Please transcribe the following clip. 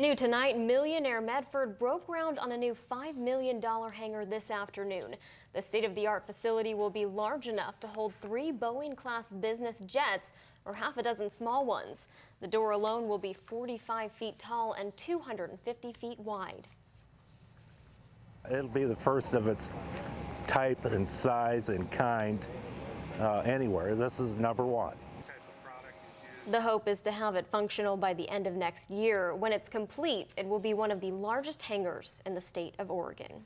New tonight, Million Air Medford broke ground on a new $5 million hangar this afternoon. The state-of-the-art facility will be large enough to hold three Boeing-class business jets or half a dozen small ones. The door alone will be 45 feet tall and 250 feet wide. It'll be the first of its type and size and kind uh, anywhere. This is number one. The hope is to have it functional by the end of next year. When it's complete, it will be one of the largest hangars in the state of Oregon.